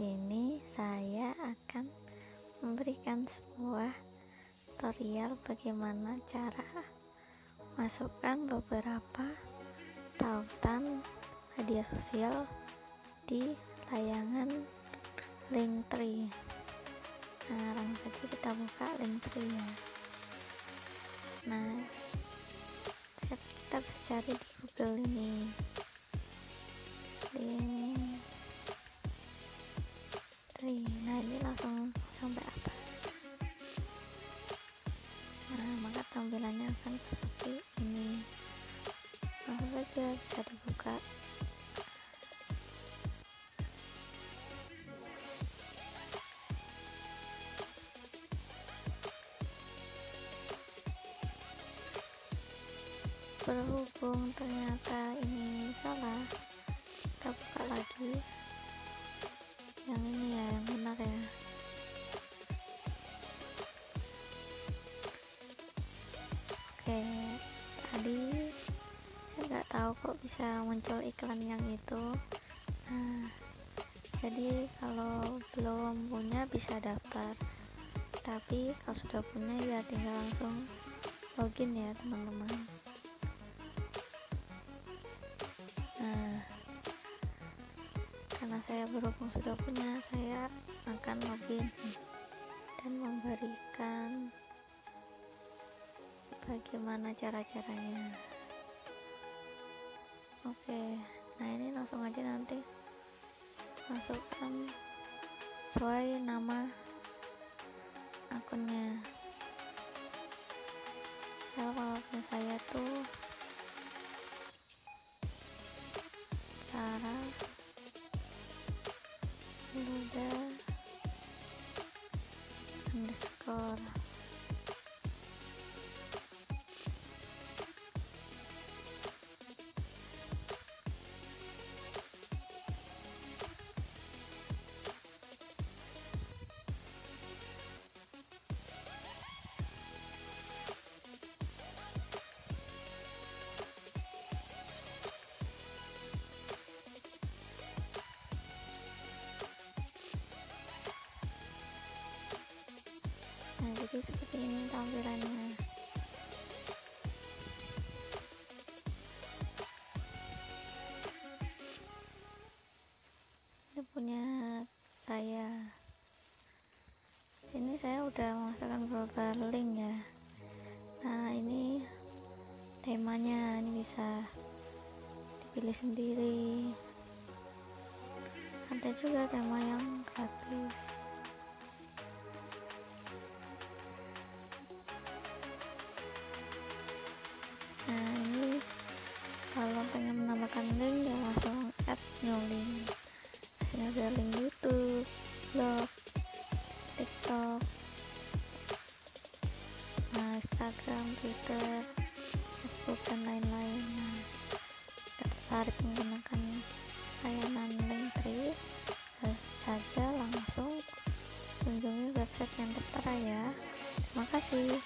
sini saya akan memberikan sebuah tutorial bagaimana cara masukkan beberapa tautan media sosial di layangan Linktree. Nah, langsung saja kita buka Linktree ya. Nah, kita cari di Google ini. Tampilannya akan seperti ini. Langsung saja bisa dibuka. berhubung ternyata ini salah kita buka lagi oke tadi nggak tahu kok bisa muncul iklan yang itu. Nah jadi kalau belum punya bisa daftar. Tapi kalau sudah punya ya tinggal langsung login ya teman-teman. Karena saya berhubung sudah punya saya akan login dan memberikan bagaimana cara-caranya? Oke nah ini langsung aja nanti. Masukkan sesuai nama akunnya. Kalau akun saya tuh cara Luda underscore seperti ini tampilannya. Ini punya saya. Ini saya udah memasukkan beberapa link ya. Nah ini temanya ini bisa dipilih sendiri. Ada juga tema yang gratis ada link youtube blog tiktok nah instagram twitter facebook dan lain-lain. Nah tertarik menggunakan layanan linktree harus saja langsung kunjungi website yang tertera ya. Terima kasih